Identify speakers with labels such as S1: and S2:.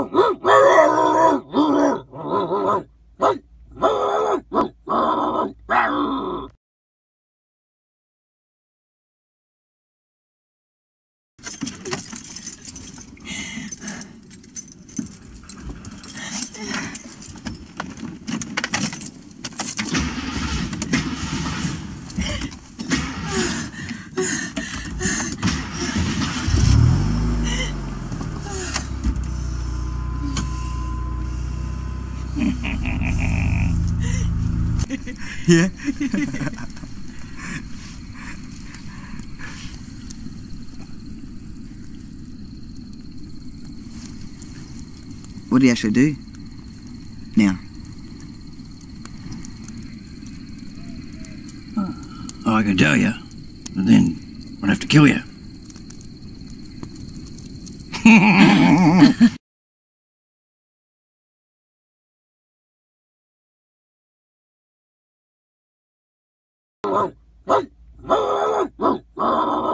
S1: oh, oh. Yeah. what did he actually do? Now.
S2: Oh, I can tell you, but then I'd have to kill you. 汪汪汪汪汪汪汪汪汪汪